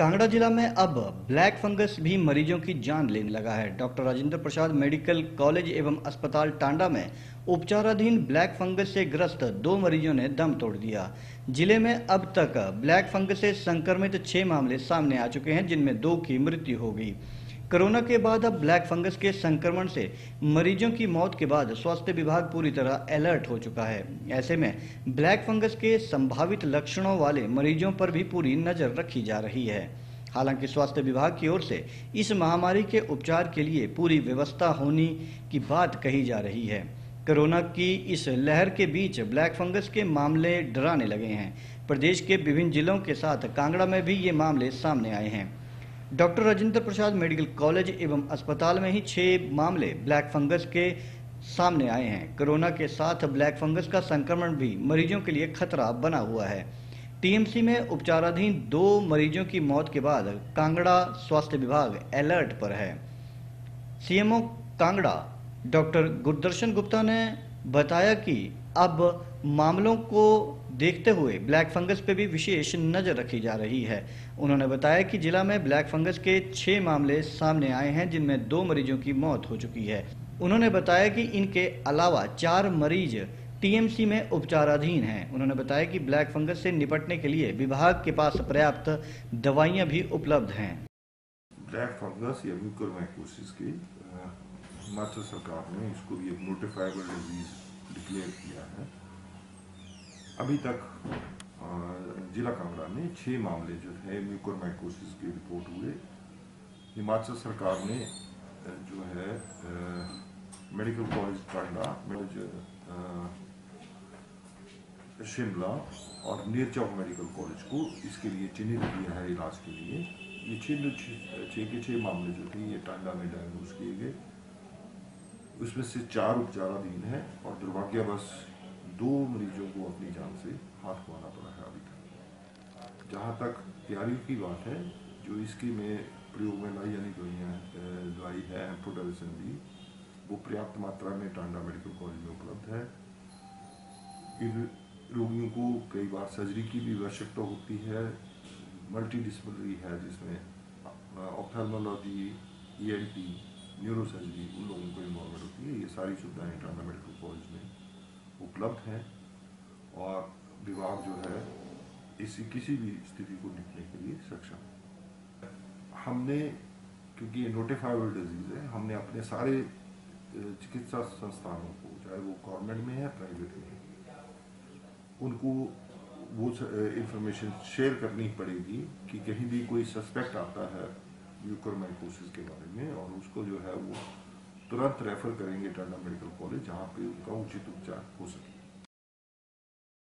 कांगड़ा जिला में अब ब्लैक फंगस भी मरीजों की जान लेने लगा है। Doctor Rajendra Prasad medical college एवं अस्पताल टांडा में उपचाराधीन ब्लैक फंगस से ग्रस्त दो मरीजों ने दम तोड़ दिया। ज़िले में अब तक ब्लैक फंगस से संक्रमित छह मामले सामने आ चुके हैं, जिनमें दो की मृत्यु हो गई। कोरोना के बाद अब ब्लैक फंगस के संक्रमण से मरीजों की मौत के बाद स्वास्थ्य विभाग पूरी तरह अलर्ट हो चुका है। ऐसे में ब्लैक फंगस के संभावित लक्षणों वाले मरीजों पर भी पूरी नज़र रखी जा रही है। हालाँकि स्वास्थ्य विभाग की ओर से इस महामारी के उपचार के लिए पूरी व्यवस्था होने की बात कही जा रही है। कोरोना की इस लहर के बीच ब्लैक फंगस के मामले डराने लगे हैं। प्रदेश के विभिन्न जिलों के साथ कांगड़ा में भी ये मामले सामने आए हैं। Doctor Rajendra Prasad medical college एवं अस्पताल में ही छह मामले ब्लैक फंगस के सामने आए हैं। कोरोना के साथ ब्लैक फंगस का संक्रमण भी मरीजों के लिए खतरा बना हुआ है। टीएमसी में उपचाराधीन दो मरीजों की मौत के बाद कांगड़ा स्वास्थ्य विभाग अलर्ट पर है। सीएमओ कांगड़ा डॉक्टर गुरदर्शन गुप्ता ने बताया कि अब मामलों को देखते हुए ब्लैक फंगस पे भी विशेष नज़र रखी जा रही है। उन्होंने बताया कि जिला में ब्लैक फंगस के छह मामले सामने आए हैं, जिनमें दो मरीजों की मौत हो चुकी है। उन्होंने बताया कि इनके अलावा चार मरीज़ टीएमसी में उपचाराधीन हैं। उन्होंने बताया कि ब्लैक फंगस से निपटने के लिए विभाग के पास पर्याप्त दवाइयाँ भी उपलब्ध हैं। ब्लैक फंगस या की हिमाचल सरकार ने इसको नोटिफाइबल डिज़ीज़ डिक्लेयर किया है। अभी तक जिला कांगड़ा में छः मामले जो है, म्यूकोरमाइकोसिस के रिपोर्ट हुए। हिमाचल सरकार ने जो है मेडिकल कॉलेज कांडा शिमला और नीरचौक मेडिकल कॉलेज को इसके लिए चिन्हित किया है इलाज के लिए। ये छः छः के छः मामले जो थे, ये टांडा में डायग्नोज किए गए। उसमें से चार उपचाराधीन है और दुर्भाग्यवश दो मरीजों को अपनी जान से हाथ खुआना पड़ा है अभी तक। जहाँ तक तैयारियों की बात है, जो इसकी में प्रयोग में लाई जानी दवाइयाँ दवाई है एम्प्रोडारिसन भी, वो पर्याप्त मात्रा में टांडा मेडिकल कॉलेज में उपलब्ध है। इन रोगियों को कई बार सर्जरी की भी आवश्यकता होती है। मल्टी है, जिसमें ophthalmology E N T neuro surgery उन लोगों को इन्वॉल्वमेंट होती है। ये सारी सुविधाएँ टांडा मेडिकल कॉलेज में उपलब्ध हैं और विभाग जो है, इसी किसी भी स्थिति को निपटने के लिए सक्षम हमने, क्योंकि ये नोटिफाइबल डिज़ीज़ है, हमने अपने सारे चिकित्सा संस्थानों को, चाहे वो गवर्नमेंट में है प्राइवेट में है, उनको वो इंफॉर्मेशन शेयर करनी पड़ेगी कि कहीं भी कोई सस्पेक्ट आता है म्यूकोरमाइकोसिस के बारे में, और उसको जो है वो तुरंत रेफर करेंगे टाटा मेडिकल कॉलेज जहाँ पे उनका उचित उपचार हो सके।